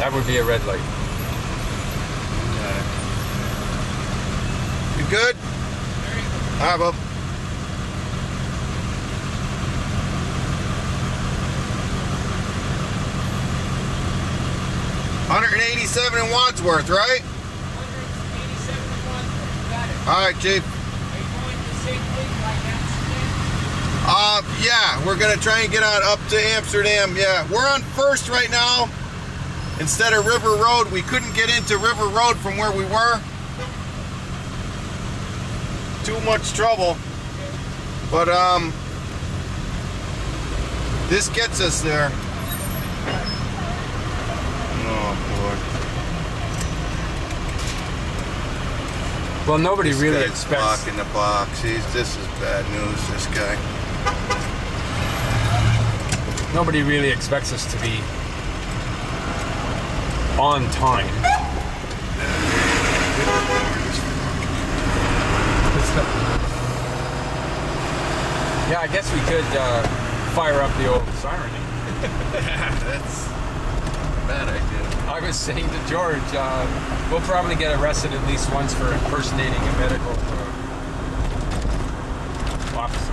That would be a red light. You good? All right, bub. Hundred and eighty-seven in Wadsworth, right? 187 Wadsworth. Got it. All right, Chief. Are you going to St. Like Amsterdam? Uh, yeah, we're gonna try and get on up to Amsterdam. Yeah, we're on First right now instead of River Road. We couldn't get into River Road from where we were. Too much trouble. But um, this gets us there. Oh Well, nobody this really expects. blocking the box. He's this is bad news. This guy. Nobody really expects us to be on time. yeah, I guess we could uh, fire up the old siren. That's a bad idea. I was saying to George, uh, we'll probably get arrested at least once for impersonating a medical uh, officer.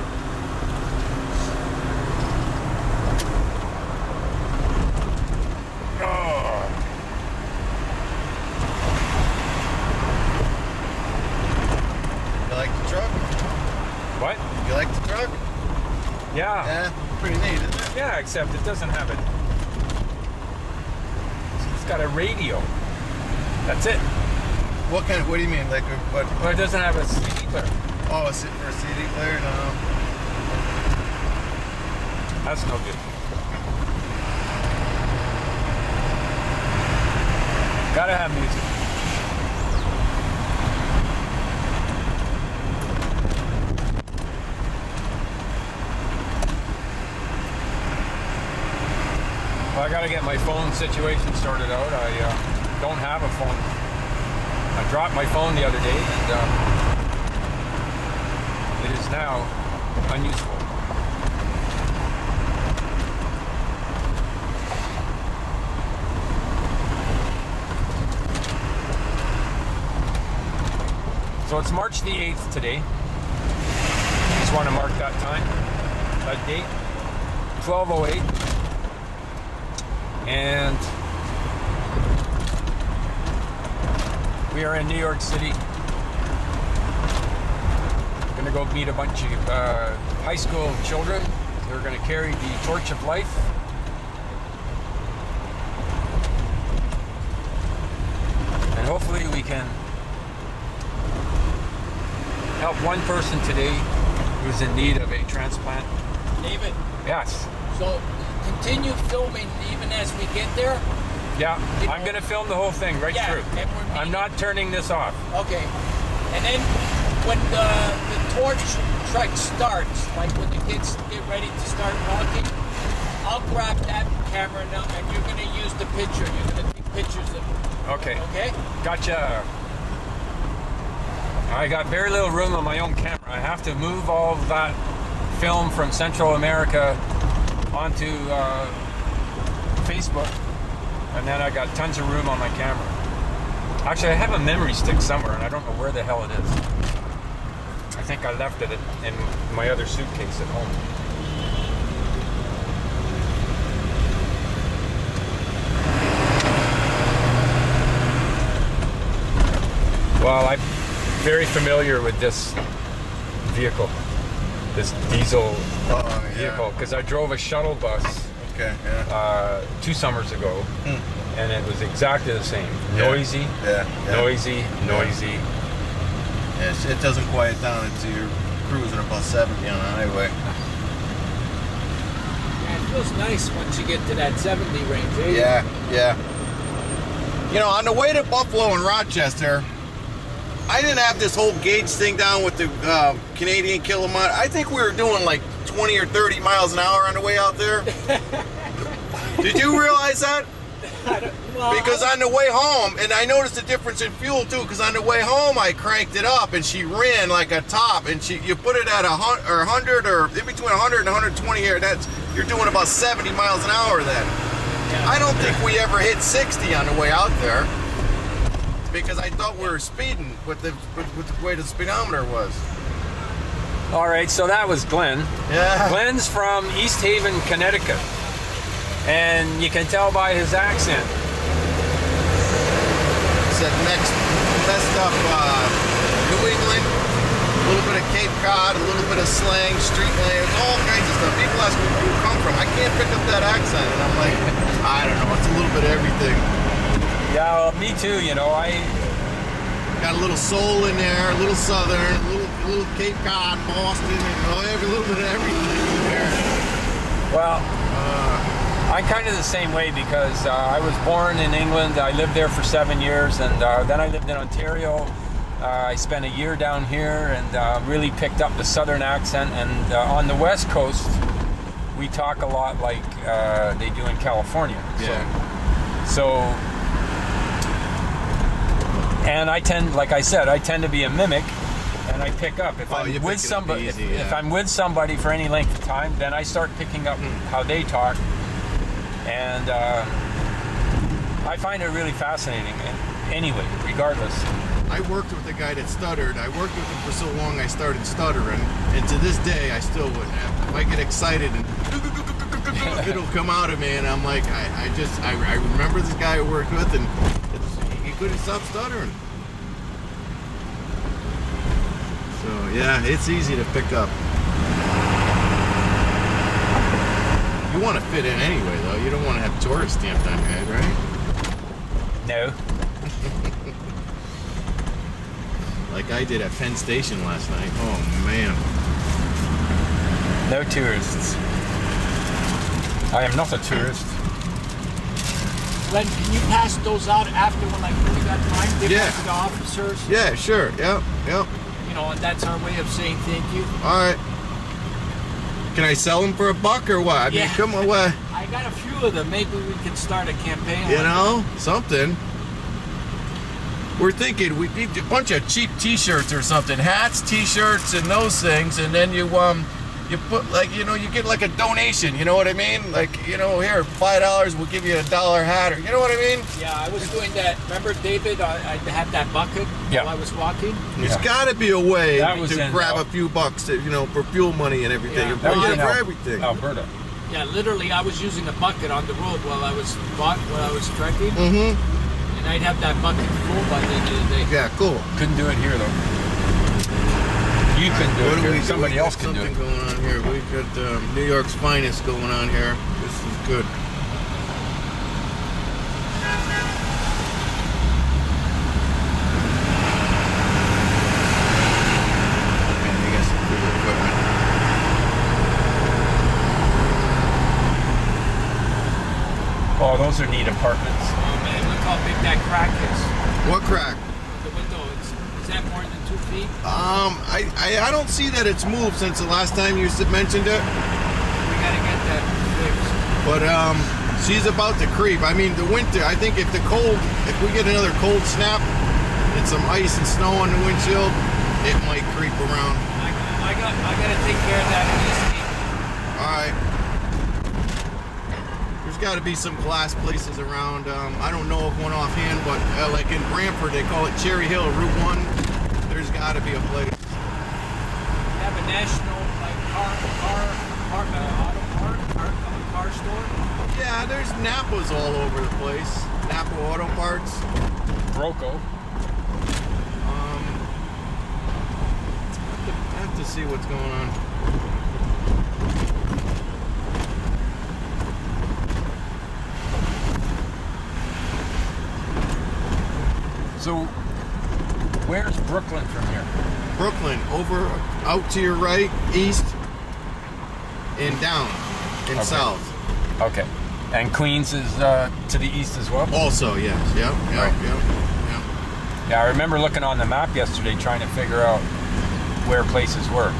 Oh. You like the truck? What? You like the truck? Yeah. Yeah, pretty neat, isn't it? Yeah, except it doesn't have it. It's got a radio. That's it. What kind of? What do you mean? Like what? Well, it doesn't have a CD player. Oh, is it for a CD player? No. That's no good. Gotta have music. I gotta get my phone situation sorted out. I uh, don't have a phone. I dropped my phone the other day and uh, it is now unusable. So it's March the 8th today. Just want to mark that time, that date, 1208. And we are in New York City. Gonna go meet a bunch of uh, high school children. They're gonna carry the torch of life. And hopefully we can help one person today who's in need of a transplant. David, Yes. so continue filming even as we get there. Yeah, You I'm gonna film the whole thing right Yeah, through. I'm not turning this off. Okay. And then when the, the torch trek starts, like when the kids get ready to start walking, I'll grab that camera now and you're going to use the picture. You're going to take pictures of it. Okay. Okay? Gotcha. I got very little room on my own camera. I have to move all of that film from Central America onto uh, Facebook, and then I got tons of room on my camera. Actually, I have a memory stick somewhere, and I don't know where the hell it is. I think I left it in my other suitcase at home. Well, I'm very familiar with this vehicle, this diesel Oh vehicle, because I drove a shuttle bus Okay. Yeah. uh, two summers ago, and it was exactly the same. Yeah. Noisy, Yeah. yeah. noisy, noisy. Yes, it doesn't quiet down until you're cruising about 70 on the highway. Yeah, it feels nice once you get to that 70 range. eh? Yeah, yeah. You know, on the way to Buffalo and Rochester, I didn't have this whole gauge thing down with the uh, Canadian kilometer. I think we were doing like 20 or 30 miles an hour on the way out there. Did you realize that? Well, Because on the way home, and I noticed the difference in fuel too. Because on the way home, I cranked it up, and she ran like a top, and she you put it at a hun- or 100 or in between 100 and 120 here. That's you're doing about 70 miles an hour then. Yeah. I don't think we ever hit 60 on the way out there because I thought we were speeding with the with, with the way the speedometer was. All right, so that was Glenn. Yeah. Glenn's from East Haven, Connecticut. And you can tell by his accent. Said next messed up uh, New England, a little bit of Cape Cod, a little bit of slang, street language, all kinds of stuff. People ask me where you come from. I can't pick up that accent, and I'm like, I don't know. It's a little bit of everything. Yeah, well, me too, you know. I Got a little soul in there, a little southern, a little, a little Cape Cod, Boston, and every little bit of everything in there. well, I'm kind of the same way because uh, I was born in England. I lived there for seven years, and uh, then I lived in Ontario. Uh, I spent a year down here and uh, really picked up the southern accent. And uh, on the west coast, we talk a lot like uh, they do in California. Yeah. So, so, and I tend, like I said, I tend to be a mimic, and I pick up if Oh, I'm with pick it up somebody. easy, if, if. I'm with somebody for any length of time, then I start picking up how they talk, and uh, I find it really fascinating. And anyway, regardless, I worked with a guy that stuttered. I worked with him for so long, I started stuttering, and to this day, I still wouldn't have. If I get excited and it'll come out of me, and I'm like, I, I just, I, I remember this guy I worked with, and it's, he couldn't stop stuttering. So yeah, it's easy to pick up. You want to fit in anyway, though. You don't want to have tourist stamped on your head, right? no. Like I did at Penn Station last night. Oh man. No tourists. I am not a tourist. Can you pass those out after when like when we got time? Give Yeah. to the officers. Yeah, sure. Yep, yep. You know, and that's our way of saying thank you. All right. Can I sell them for a buck or what? I mean, Yeah. come on, what? I got a few of them. Maybe we could start a campaign. You on know, something. We're thinking we need a bunch of cheap T-shirts or something, hats, T-shirts, and those things, and then you um, you put like you know you get like a donation. You know what I mean? Like you know, here five dollars, we'll give you a dollar hat, or you know what I mean? Yeah, I was doing that. Remember, David? I, I had that bucket Yeah. while I was walking. There's Yeah. got to be a way That to grab a few bucks, to, you know, for fuel money and everything. Yeah. and That was in for Al- everything. Alberta. Yeah, literally, I was using a bucket on the road while I was walk, while I was trekking, Mm-hmm. and I'd have that bucket full by the end of the day. Yeah, cool. Couldn't do it here though. You couldn't do What it do we Somebody We else can do something it. going on here. We've got um, New York's finest going on here. This is good. Man, they got some cool equipment. Oh, those are neat apartments. Oh man, look how big that crack is. What crack? The window, it's, is that more than two feet? Um, I, I I don't see that it's moved since the last time you mentioned it. We gotta get that fixed. But um, she's about to creep. I mean, the winter. I think if the cold, if we get another cold snap and some ice and snow on the windshield, it might creep around. I, I got, I gotta take care of that. All right. There's got to be some glass places around. Um, I don't know of one offhand, but uh, like in Branford, they call it Cherry Hill, Route One. There's got to be a place. We have a national like car, car, car uh, auto part, car, uh, car store. Yeah, there's Napas all over the place. Napa Auto Parts. Broco. Um, I have to see what's going on. So, where's Brooklyn from here? Brooklyn, over, out to your right, east, and down, and Okay. south. Okay. And Queens is uh, to the east as well? Also, yes. Yep, yep, Right. yep, yep. Yeah, I remember looking on the map yesterday trying to figure out where places were.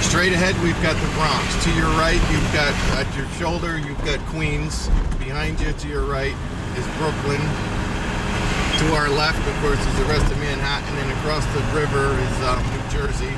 Straight ahead, we've got the Bronx. To your right, you've got at your shoulder, you've got Queens. Behind you, to your right, is Brooklyn. To our left, of course, is the rest of Manhattan, and across the river is um, New Jersey.